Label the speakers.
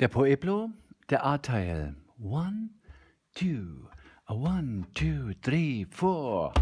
Speaker 1: Der Pueblo, der A-Teil. One, two, a one, two, three, four.